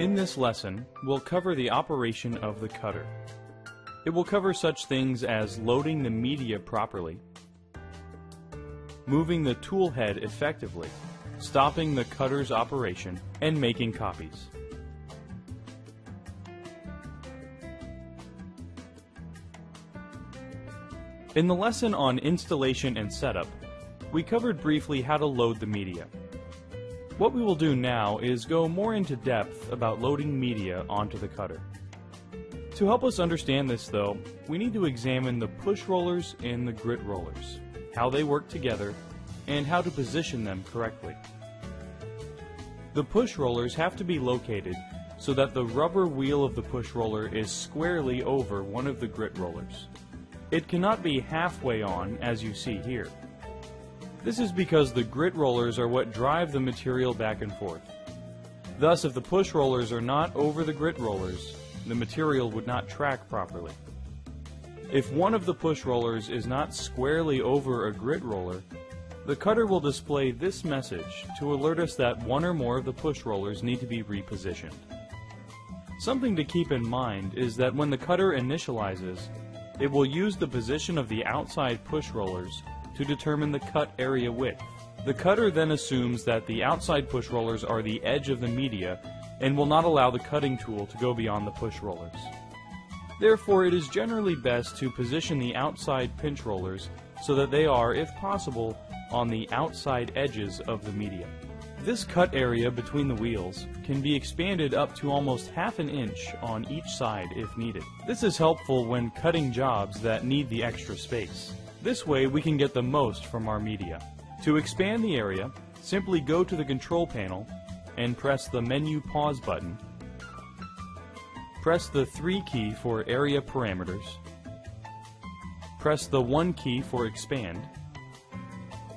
In this lesson, we'll cover the operation of the cutter. It will cover such things as loading the media properly, moving the tool head effectively, stopping the cutter's operation, and making copies. In the lesson on installation and setup, we covered briefly how to load the media. What we will do now is go more into depth about loading media onto the cutter. To help us understand this though, we need to examine the push rollers and the grit rollers, how they work together, and how to position them correctly. The push rollers have to be located so that the rubber wheel of the push roller is squarely over one of the grit rollers. It cannot be halfway on as you see here. This is because the grit rollers are what drive the material back and forth. Thus, if the push rollers are not over the grit rollers, the material would not track properly. If one of the push rollers is not squarely over a grit roller, the cutter will display this message to alert us that one or more of the push rollers need to be repositioned. Something to keep in mind is that when the cutter initializes, it will use the position of the outside push rollers to determine the cut area width. The cutter then assumes that the outside push rollers are the edge of the media and will not allow the cutting tool to go beyond the push rollers. Therefore, it is generally best to position the outside pinch rollers so that they are, if possible, on the outside edges of the media. This cut area between the wheels can be expanded up to almost half an inch on each side if needed. This is helpful when cutting jobs that need the extra space. This way we can get the most from our media. To expand the area, simply go to the control panel and press the menu pause button. Press the 3 key for area parameters. Press the 1 key for expand.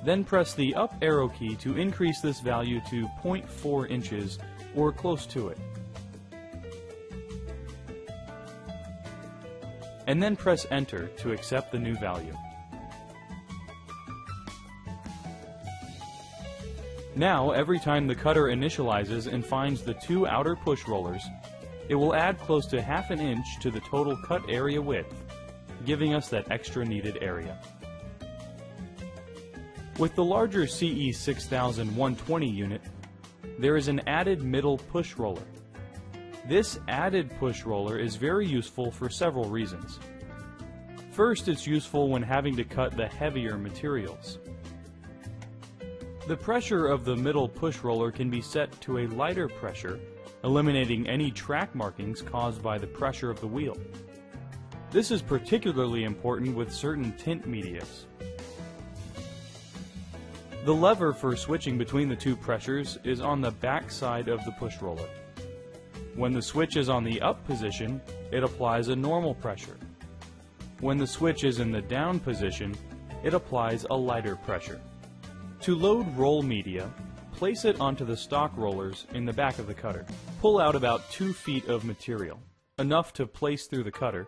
Then press the up arrow key to increase this value to 0.4 inches or close to it. And then press enter to accept the new value. Now, every time the cutter initializes and finds the two outer push rollers, it will add close to half an inch to the total cut area width, giving us that extra needed area. With the larger CE 6120 unit, there is an added middle push roller. This added push roller is very useful for several reasons. First, it's useful when having to cut the heavier materials. The pressure of the middle push roller can be set to a lighter pressure, eliminating any track markings caused by the pressure of the wheel. This is particularly important with certain tint medias. The lever for switching between the two pressures is on the back side of the push roller. When the switch is on the up position, it applies a normal pressure. When the switch is in the down position, it applies a lighter pressure. To load roll media, place it onto the stock rollers in the back of the cutter. Pull out about 2 feet of material, enough to place through the cutter,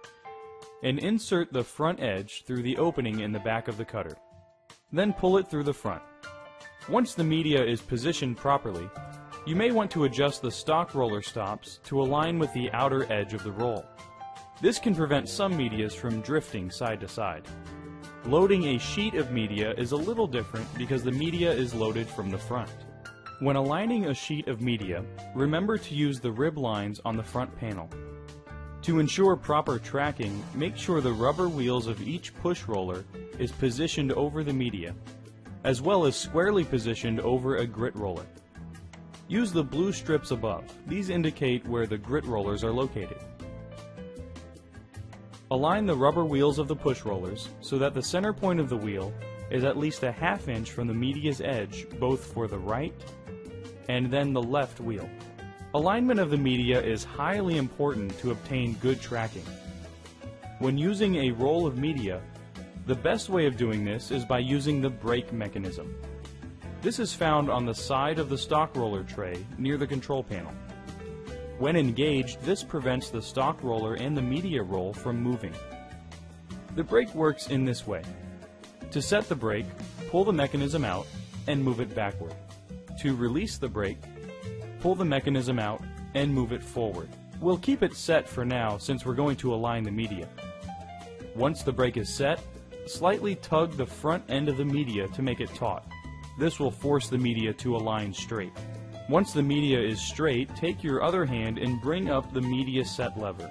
and insert the front edge through the opening in the back of the cutter. Then pull it through the front. Once the media is positioned properly, you may want to adjust the stock roller stops to align with the outer edge of the roll. This can prevent some medias from drifting side to side. Loading a sheet of media is a little different because the media is loaded from the front. When aligning a sheet of media, remember to use the rib lines on the front panel. To ensure proper tracking, make sure the rubber wheels of each push roller is positioned over the media, as well as squarely positioned over a grit roller. Use the blue strips above. These indicate where the grit rollers are located. Align the rubber wheels of the push rollers so that the center point of the wheel is at least a half inch from the media's edge both for the right and then the left wheel. Alignment of the media is highly important to obtain good tracking. When using a roll of media, the best way of doing this is by using the brake mechanism. This is found on the side of the stock roller tray near the control panel. When engaged, this prevents the stock roller and the media roll from moving. The brake works in this way. To set the brake, pull the mechanism out and move it backward. To release the brake, pull the mechanism out and move it forward. We'll keep it set for now since we're going to align the media. Once the brake is set, slightly tug the front end of the media to make it taut. This will force the media to align straight. Once the media is straight, take your other hand and bring up the media set lever.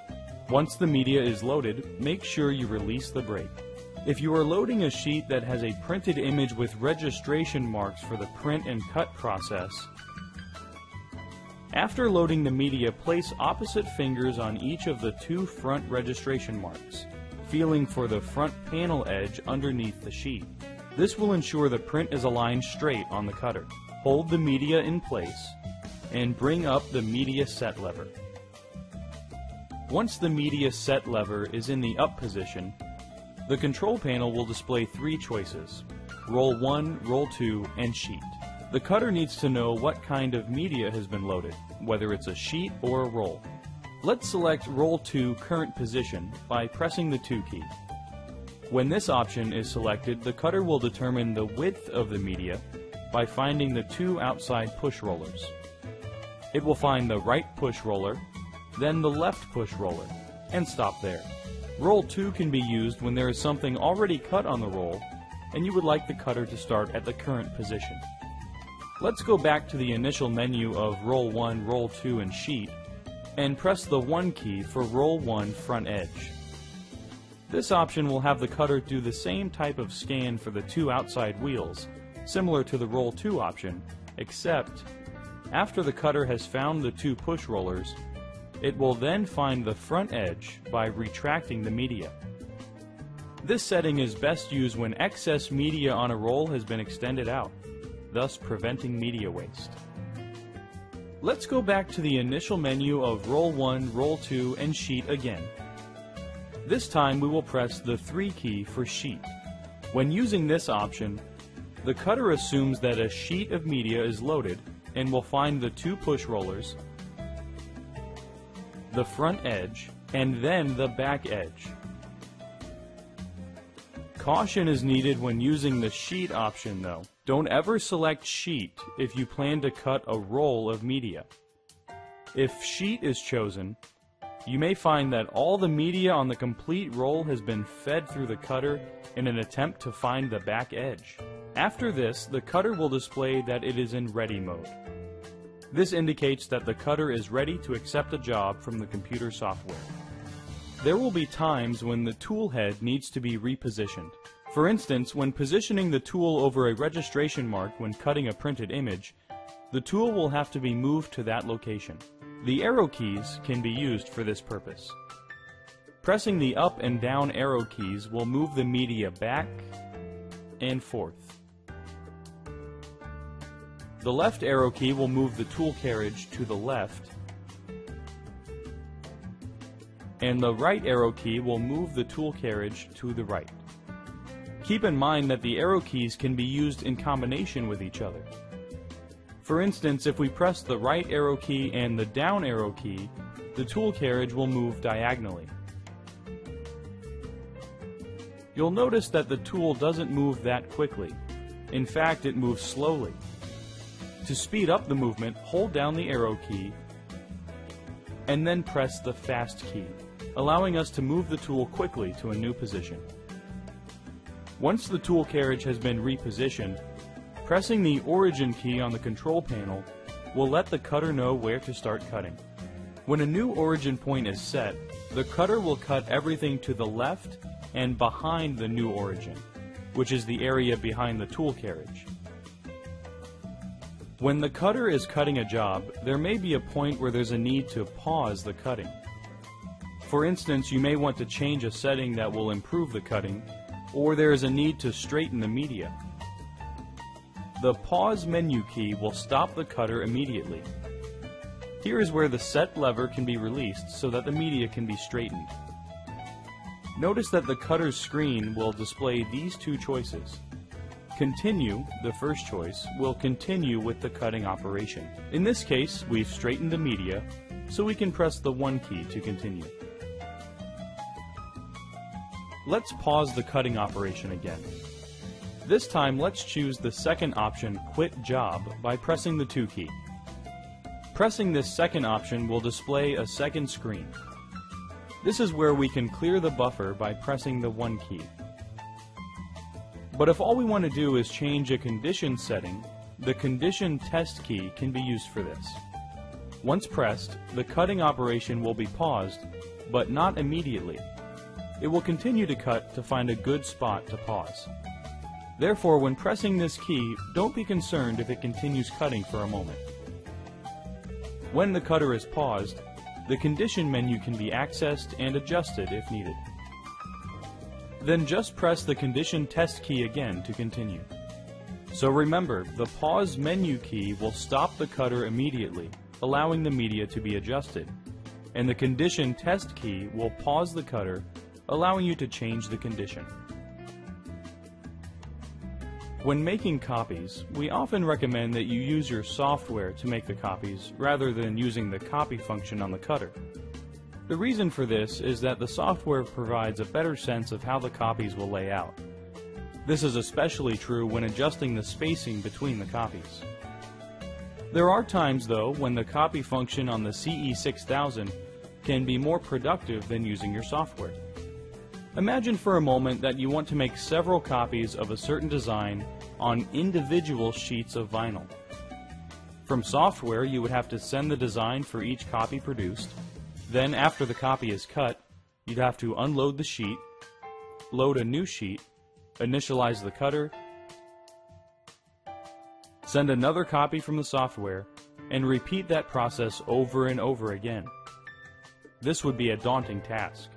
Once the media is loaded, make sure you release the brake. If you are loading a sheet that has a printed image with registration marks for the print and cut process, after loading the media, place opposite fingers on each of the two front registration marks, feeling for the front panel edge underneath the sheet. This will ensure the print is aligned straight on the cutter. Hold the media in place and bring up the media set lever. Once the media set lever is in the up position, the control panel will display three choices, roll 1, roll 2, and sheet. The cutter needs to know what kind of media has been loaded, whether it's a sheet or a roll. Let's select Roll 2 Current Position by pressing the 2 key. When this option is selected, the cutter will determine the width of the media by finding the two outside push rollers. It will find the right push roller, then the left push roller, and stop there. Roll 2 can be used when there is something already cut on the roll and you would like the cutter to start at the current position. Let's go back to the initial menu of Roll 1, Roll 2, and Sheet and press the 1 key for Roll 1 Front Edge. This option will have the cutter do the same type of scan for the two outside wheels, similar to the Roll 2 option, except after the cutter has found the two push rollers, it will then find the front edge by retracting the media. This setting is best used when excess media on a roll has been extended out, thus preventing media waste. Let's go back to the initial menu of Roll 1, Roll 2, and Sheet again. This time we will press the 3 key for Sheet. When using this option, the cutter assumes that a sheet of media is loaded and will find the two push rollers, the front edge, and then the back edge. Caution is needed when using the sheet option though. Don't ever select sheet if you plan to cut a roll of media. If sheet is chosen, you may find that all the media on the complete roll has been fed through the cutter in an attempt to find the back edge. After this, the cutter will display that it is in ready mode. This indicates that the cutter is ready to accept a job from the computer software. There will be times when the tool head needs to be repositioned. For instance, when positioning the tool over a registration mark when cutting a printed image, the tool will have to be moved to that location. The arrow keys can be used for this purpose. Pressing the up and down arrow keys will move the media back and forth. The left arrow key will move the tool carriage to the left and the right arrow key will move the tool carriage to the right. Keep in mind that the arrow keys can be used in combination with each other. For instance, if we press the right arrow key and the down arrow key, the tool carriage will move diagonally. You'll notice that the tool doesn't move that quickly. In fact, it moves slowly. To speed up the movement, hold down the arrow key and then press the fast key allowing us to move the tool quickly to a new position. Once the tool carriage has been repositioned, pressing the origin key on the control panel will let the cutter know where to start cutting. When a new origin point is set, the cutter will cut everything to the left and behind the new origin, which is the area behind the tool carriage. When the cutter is cutting a job, there may be a point where there's a need to pause the cutting. For instance, you may want to change a setting that will improve the cutting, or there is a need to straighten the media. The pause menu key will stop the cutter immediately. Here is where the set lever can be released so that the media can be straightened. Notice that the cutter's screen will display these two choices. Continue, the first choice, will continue with the cutting operation. In this case, we've straightened the media, so we can press the 1 key to continue. Let's pause the cutting operation again. This time let's choose the second option, Quit Job, by pressing the 2 key. Pressing this second option will display a second screen. This is where we can clear the buffer by pressing the 1 key. But if all we want to do is change a condition setting, the condition test key can be used for this. Once pressed, the cutting operation will be paused, but not immediately. It will continue to cut to find a good spot to pause. Therefore, when pressing this key, don't be concerned if it continues cutting for a moment. When the cutter is paused, the condition menu can be accessed and adjusted if needed. Then just press the condition test key again to continue. So remember, the pause menu key will stop the cutter immediately, allowing the media to be adjusted, and the condition test key will pause the cutter, allowing you to change the condition. When making copies, we often recommend that you use your software to make the copies rather than using the copy function on the cutter. The reason for this is that the software provides a better sense of how the copies will lay out. This is especially true when adjusting the spacing between the copies. There are times, though, when the copy function on the CE6000 can be more productive than using your software. Imagine for a moment that you want to make several copies of a certain design on individual sheets of vinyl. From software, you would have to send the design for each copy produced. Then, after the copy is cut, you'd have to unload the sheet, load a new sheet, initialize the cutter, send another copy from the software, and repeat that process over and over again. This would be a daunting task.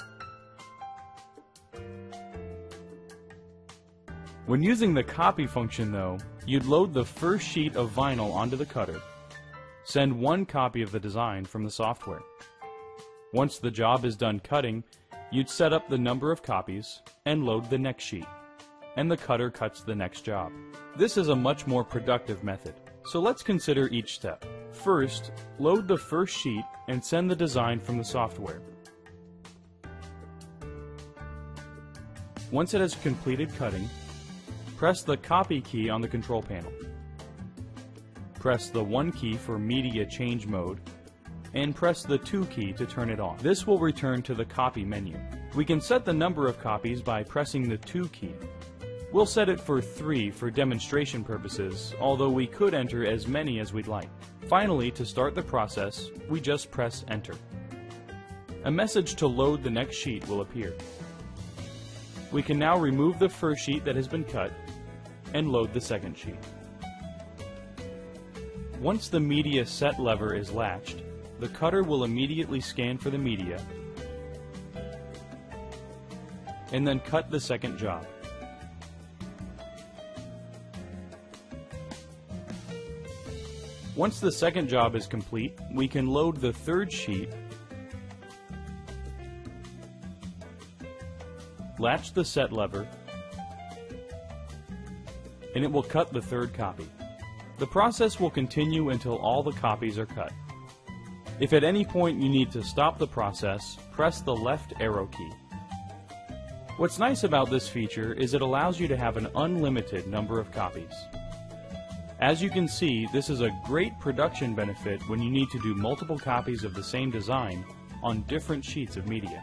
When using the copy function though, you'd load the first sheet of vinyl onto the cutter, send one copy of the design from the software. Once the job is done cutting, you'd set up the number of copies and load the next sheet, and the cutter cuts the next job. This is a much more productive method, so let's consider each step. First, load the first sheet and send the design from the software. Once it has completed cutting, Press the Copy key on the control panel. Press the 1 key for Media Change Mode, and press the 2 key to turn it on. This will return to the Copy menu. We can set the number of copies by pressing the 2 key. We'll set it for 3 for demonstration purposes, although we could enter as many as we'd like. Finally, to start the process, we just press Enter. A message to load the next sheet will appear. We can now remove the first sheet that has been cut and load the second sheet. Once the media set lever is latched, the cutter will immediately scan for the media and then cut the second job. Once the second job is complete, we can load the third sheet, latch the set lever, and it will cut the third copy. The process will continue until all the copies are cut. If at any point you need to stop the process, press the left arrow key. What's nice about this feature is it allows you to have an unlimited number of copies. As you can see, this is a great production benefit when you need to do multiple copies of the same design on different sheets of media.